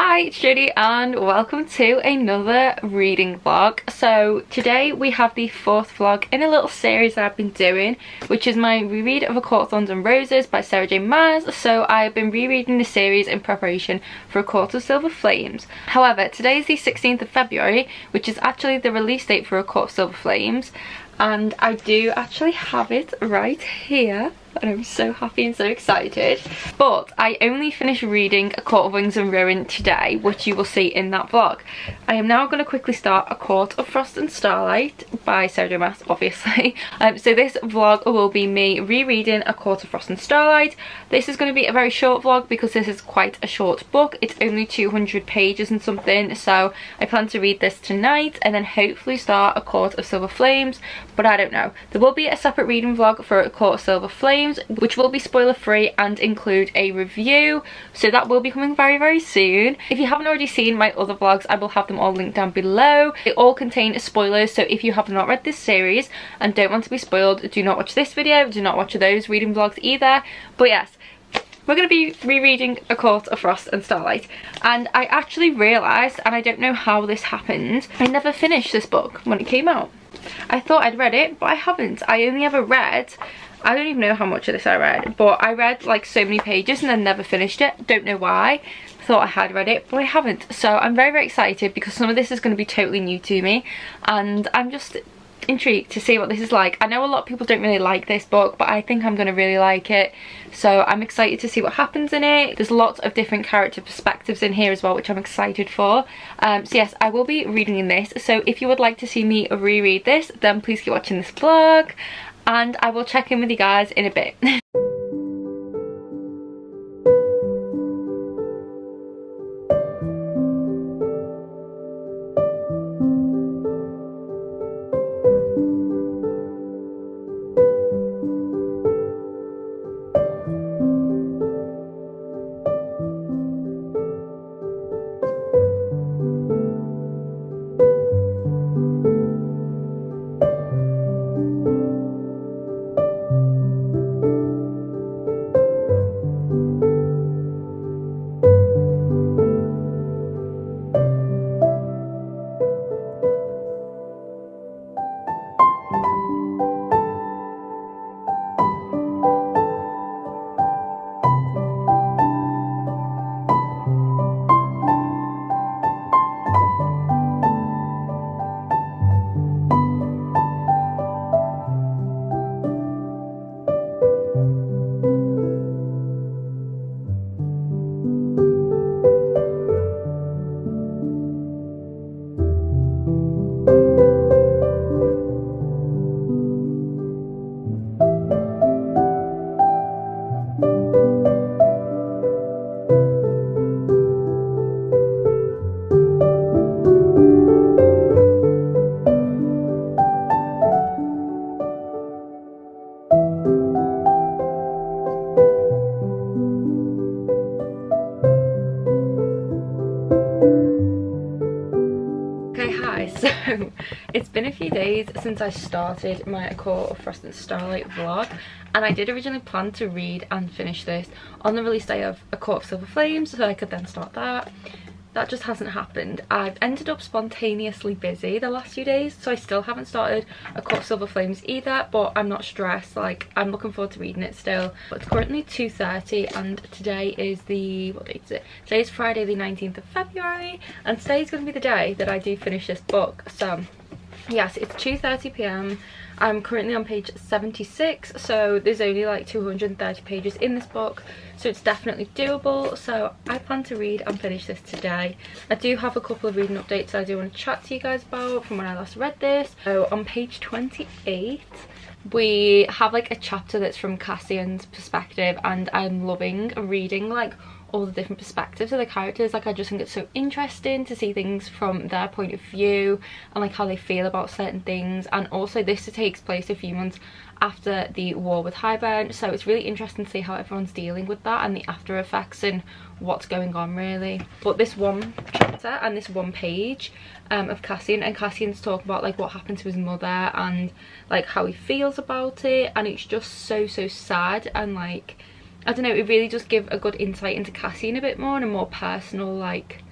Hi, it's Jodie and welcome to another reading vlog. So today we have the fourth vlog in a little series that I've been doing, which is my reread of A Court of Thorns and Roses by Sarah J Maas. So I've been rereading the series in preparation for A Court of Silver Flames. However, today is the 16th of February, which is actually the release date for A Court of Silver Flames. And I do actually have it right here and I'm so happy and so excited. But I only finished reading A Court of Wings and Ruin today, which you will see in that vlog. I am now going to quickly start A Court of Frost and Starlight by Sarah J Maas, obviously. Um, so this vlog will be me rereading A Court of Frost and Starlight. This is going to be a very short vlog because this is quite a short book. It's only 200 pages and something, so I plan to read this tonight and then hopefully start A Court of Silver Flames, but I don't know. There will be a separate reading vlog for A Court of Silver Flames which will be spoiler free and include a review. So that will be coming very very soon. If you haven't already seen my other vlogs i will have them all linked down below. They all contain spoilers so if you have not read this series and don't want to be spoiled do not watch this video do not watch those reading vlogs either. But yes we're going to be rereading A Court of Frost and Starlight. And I actually realised, and I don't know how this happened, I never finished this book when it came out. I thought I'd read it, but I haven't. I only ever read I don't even know how much of this I read, but I read like so many pages and then never finished it. Don't know why. Thought I had read it, but I haven't. So I'm very, very excited because some of this is going to be totally new to me and I'm just intrigued to see what this is like. I know a lot of people don't really like this book, but I think I'm going to really like it. So I'm excited to see what happens in it. There's lots of different character perspectives in here as well, which I'm excited for. Um, so yes, I will be reading in this. So if you would like to see me reread this, then please keep watching this vlog and I will check in with you guys in a bit. it's been a few days since I started my A Court of Frost and Starlight vlog and I did originally plan to read and finish this on the release day of A Court of Silver Flames so I could then start that that just hasn't happened. I've ended up spontaneously busy the last few days, so I still haven't started A Court of Silver Flames either, but I'm not stressed. Like, I'm looking forward to reading it still. But it's currently 2.30 and today is the, what date is it? Today is Friday the 19th of February, and today is going to be the day that I do finish this book. So, yes, it's 2.30pm. I'm currently on page 76, so there's only like 230 pages in this book, so it's definitely doable. So I plan to read and finish this today. I do have a couple of reading updates I do want to chat to you guys about from when I last read this. So on page 28, we have like a chapter that's from Cassian's perspective and I'm loving reading like all the different perspectives of the characters. Like I just think it's so interesting to see things from their point of view and like how they feel about certain things. And also this takes place a few months after the war with Hybern so it's really interesting to see how everyone's dealing with that and the after effects and what's going on really. But this one chapter and this one page um, of Cassian and Cassian's talking about like what happened to his mother and like how he feels about it. And it's just so so sad and like I don't know, it really does give a good insight into Cassian a bit more and a more personal like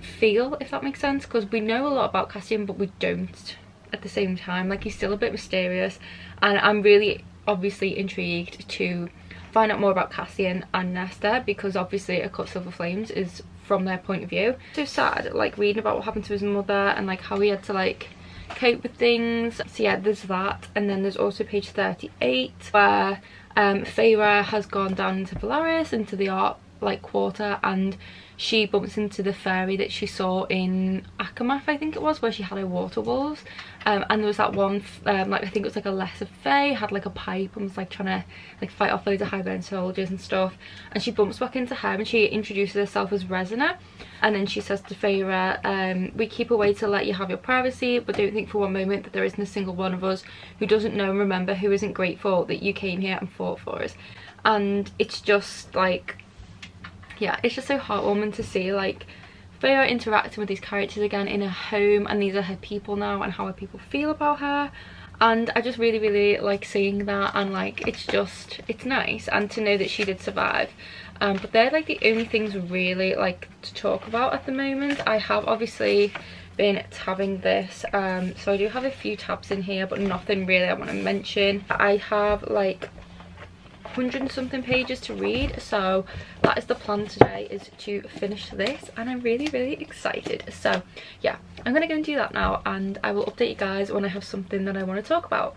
feel if that makes sense because we know a lot about Cassian but we don't at the same time like he's still a bit mysterious and I'm really obviously intrigued to find out more about Cassian and Nesta because obviously A Court Silver Flames is from their point of view. So sad like reading about what happened to his mother and like how he had to like cope with things. So yeah there's that and then there's also page 38 where um, Feyre has gone down into Velaris, into the art like quarter and she bumps into the fairy that she saw in ACOMAF I think it was where she had her water walls um, and there was that one um, like I think it was like a lesser fae had like a pipe and was like trying to like fight off loads of Hybern soldiers and stuff. And she bumps back into her and she introduces herself as Ressina. And then she says to Feyre um, we keep away to let you have your privacy but don't think for one moment that there isn't a single one of us who doesn't know and remember who isn't grateful that you came here and fought for us. And it's just like yeah it's just so heartwarming to see like Feyre interacting with these characters again in her home and these are her people now and how her people feel about her. And I just really really like seeing that and like it's just it's nice and to know that she did survive. Um, but they're like the only things really like to talk about at the moment. I have obviously been tabbing this um, so I do have a few tabs in here but nothing really I want to mention. I have like 100 and something pages to read. So that is the plan today is to finish this and i'm really really excited. So yeah i'm gonna go and do that now and i will update you guys when i have something that i want to talk about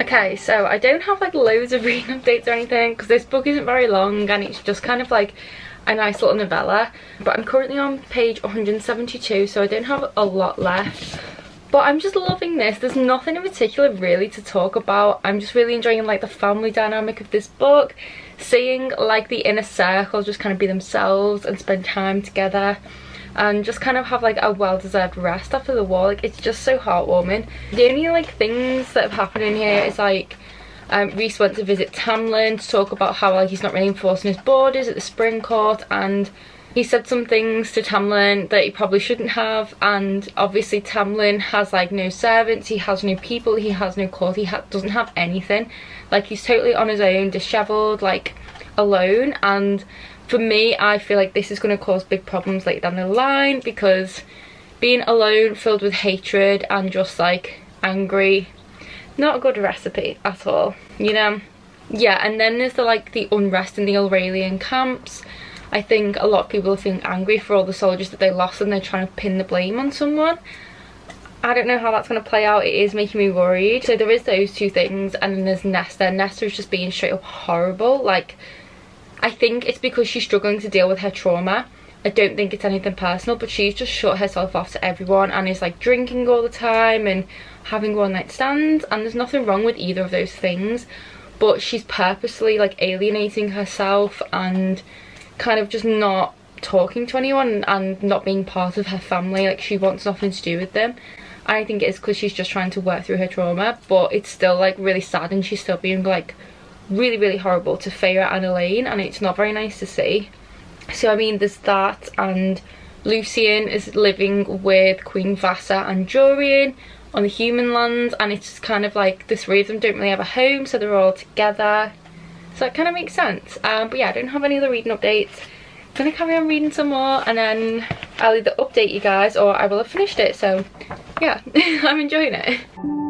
Okay, so I don't have like loads of reading updates or anything because this book isn't very long and it's just kind of like a nice little novella. But I'm currently on page 172 so I don't have a lot left. But I'm just loving this. There's nothing in particular really to talk about. I'm just really enjoying like the family dynamic of this book. Seeing like the inner circle just kind of be themselves and spend time together and just kind of have like a well-deserved rest after the war like it's just so heartwarming the only like things that have happened in here is like um, Rhys went to visit Tamlin to talk about how like he's not really enforcing his borders at the spring court and he said some things to Tamlin that he probably shouldn't have and obviously Tamlin has like no servants, he has no people, he has no court, he ha doesn't have anything. Like he's totally on his own, dishevelled, like alone. And for me I feel like this is going to cause big problems later down the line because being alone filled with hatred and just like angry not a good recipe at all you know? Yeah and then there's the like the unrest in the Illyrian camps. I think a lot of people are feeling angry for all the soldiers that they lost and they're trying to pin the blame on someone I don't know how that's going to play out. It is making me worried. So there is those two things and then there's Nesta. Nesta is just being straight up horrible. Like I think it's because she's struggling to deal with her trauma. I don't think it's anything personal, but she's just shut herself off to everyone and is like drinking all the time and having one night stands. And there's nothing wrong with either of those things, but she's purposely like alienating herself and kind of just not talking to anyone and not being part of her family. Like she wants nothing to do with them. I think it's because she's just trying to work through her trauma, but it's still like really sad and she's still being like really really horrible to Feyre and Elain and it's not very nice to see. So I mean there's that and Lucien is living with Queen Vassa and Jurian on the human lands and it's kind of like the three of them don't really have a home so they're all together. So it kind of makes sense. Um, but yeah I don't have any other reading updates gonna carry on reading some more and then I'll either update you guys or I will have finished it so yeah I'm enjoying it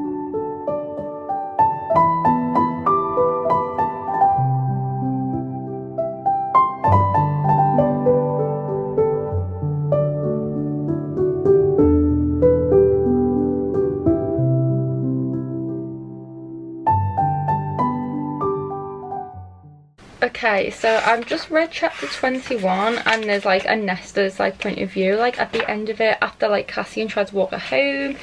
Okay, so I've just read chapter 21 and there's like a Nesta's like point of view. Like at the end of it after like Cassian tried to walk her home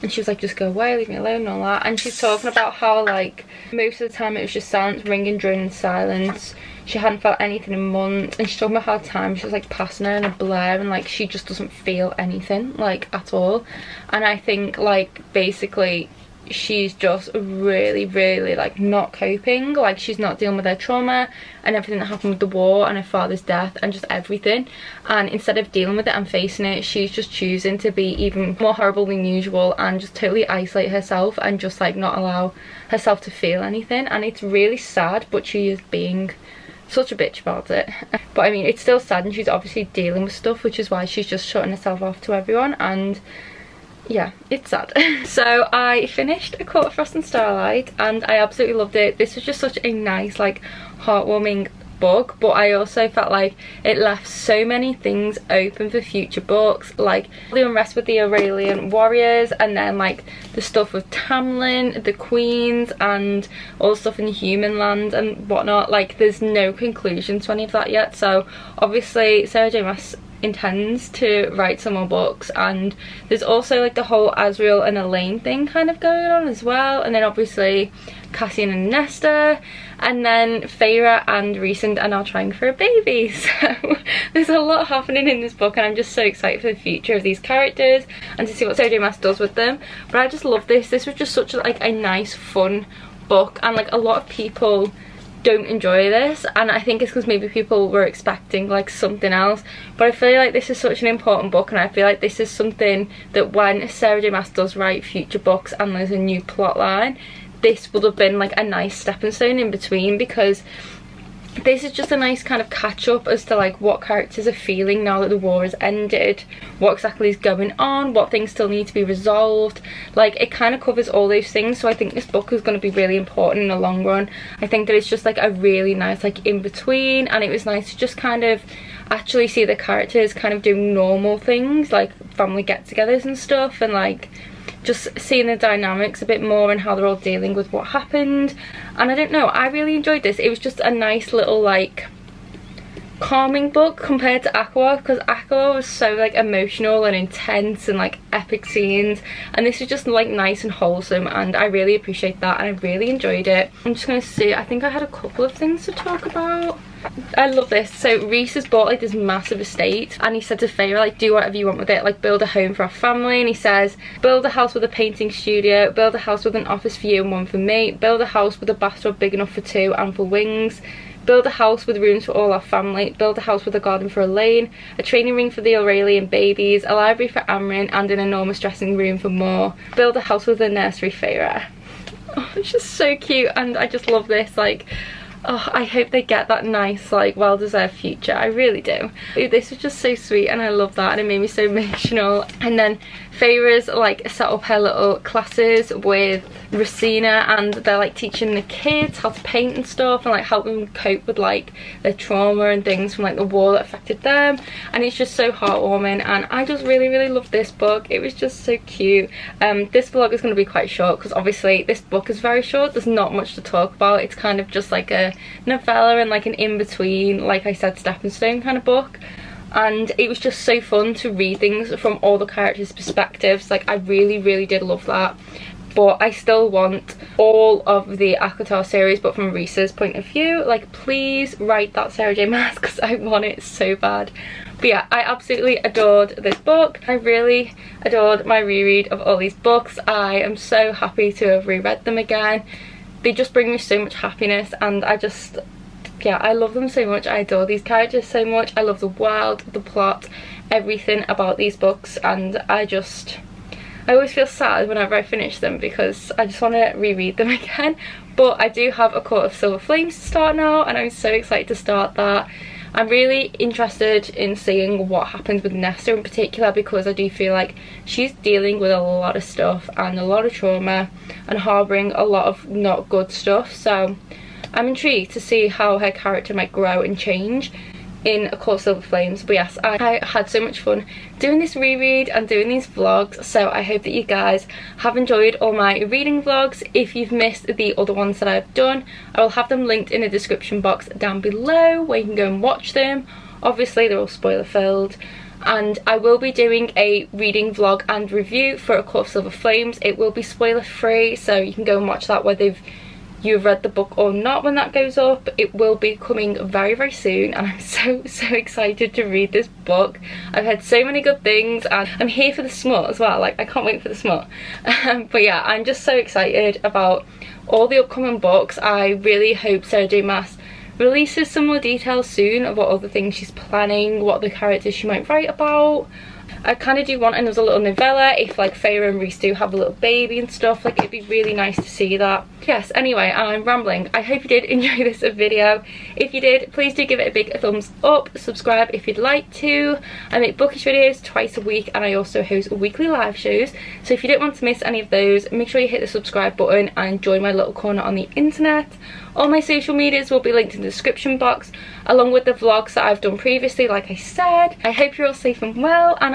and she was like just go away leave me alone and all that and she's talking about how like most of the time it was just silence ringing draining silence. She hadn't felt anything in months and she's talking about how time she was like passing her in a blur and like she just doesn't feel anything like at all. And i think like basically she's just really really like not coping. Like she's not dealing with her trauma and everything that happened with the war and her father's death and just everything. And instead of dealing with it and facing it she's just choosing to be even more horrible than usual and just totally isolate herself and just like not allow herself to feel anything. And it's really sad but she is being such a bitch about it. But i mean it's still sad and she's obviously dealing with stuff which is why she's just shutting herself off to everyone. And yeah it's sad. So i finished a court of frost and starlight and i absolutely loved it. This was just such a nice like heartwarming book but I also felt like it left so many things open for future books like the unrest with the Illyrian warriors and then like the stuff with Tamlin, the queens and all the stuff in human land and whatnot. Like there's no conclusion to any of that yet. So obviously Sarah J intends to write some more books and there's also like the whole Azriel and Elain thing kind of going on as well and then obviously Cassian and Nesta and then Feyre and Rhysand are now trying for a baby. So there's a lot happening in this book and I'm just so excited for the future of these characters and to see what Sarah Maas does with them. But I just love this. This was just such like a nice fun book and like a lot of people don't enjoy this and I think it's because maybe people were expecting like something else. But I feel like this is such an important book and I feel like this is something that when Sarah J. Maas does write future books and there's a new plot line this would have been like a nice stepping stone in between because this is just a nice kind of catch up as to like what characters are feeling now that the war has ended what exactly is going on what things still need to be resolved. Like it kind of covers all those things so i think this book is going to be really important in the long run. I think that it's just like a really nice like in between and it was nice to just kind of actually see the characters kind of doing normal things like family get-togethers and stuff and like just seeing the dynamics a bit more and how they're all dealing with what happened and I don't know I really enjoyed this it was just a nice little like calming book compared to ACOWAR because ACOWAR was so like emotional and intense and like epic scenes and this is just like nice and wholesome and I really appreciate that and I really enjoyed it. I'm just gonna see I think I had a couple of things to talk about. I love this. So Rhys has bought like this massive estate and he said to Feyre like do whatever you want with it. Like build a home for our family. And he says build a house with a painting studio, build a house with an office for you and one for me, build a house with a bathtub big enough for two and for wings, build a house with rooms for all our family, build a house with a garden for Elain, a training ring for the Illyrian babies, a library for Amren and an enormous dressing room for Mor, build a house with a nursery Feyre. Oh, it's just so cute and I just love this. Like oh, I hope they get that nice, like, well-deserved future. I really do. This was just so sweet and I love that and it made me so emotional. And then Feyre's like set up her little classes with Rosina and they're like teaching the kids how to paint and stuff and like helping them cope with like their trauma and things from like the war that affected them and it's just so heartwarming and I just really really love this book it was just so cute um this vlog is going to be quite short because obviously this book is very short there's not much to talk about it's kind of just like a novella and like an in-between like I said stepping stone kind of book. And it was just so fun to read things from all the characters perspectives. Like I really really did love that. But I still want all of the ACOTAR series but from Rhys's point of view. Like please write that Sarah J. Maas because I want it so bad. But yeah I absolutely adored this book. I really adored my reread of all these books. I am so happy to have reread them again they just bring me so much happiness and I just yeah I love them so much. I adore these characters so much. I love the world the plot everything about these books and I just I always feel sad whenever I finish them because I just want to reread them again. But I do have a Court of Silver Flames to start now and I'm so excited to start that. I'm really interested in seeing what happens with Nesta in particular because I do feel like she's dealing with a lot of stuff and a lot of trauma and harbouring a lot of not good stuff so I'm intrigued to see how her character might grow and change in A Court Silver Flames. But yes, I, I, had so much fun doing this reread and doing these vlogs. So I hope that you guys have enjoyed all my reading vlogs. If you've missed the other ones that I've done, I will have them linked in the description box down below where you can go and watch them. Obviously, they're all spoiler filled. And I will be doing a reading vlog and review for A Court of Silver Flames. It will be spoiler free so you can go and watch that whether you've read the book or not when that goes up. It will be coming very very soon and I'm so so excited to read this book. I've heard so many good things and I'm here for the smut as well like I can't wait for the smut. Um, but yeah I'm just so excited about all the upcoming books. I really hope Sarah J Maas releases some more details soon what other things she's planning, what the characters she might write about. I kind of do want another little novella if like Feyre and Rhys do have a little baby and stuff like it'd be really nice to see that. Yes anyway I'm rambling. I hope you did enjoy this video. If you did please do give it a big thumbs up, subscribe if you'd like to. I make bookish videos twice a week and I also host weekly live shows so if you don't want to miss any of those make sure you hit the subscribe button and join my little corner on the internet. All my social medias will be linked in the description box along with the vlogs that I've done previously like I said. I hope you're all safe and well and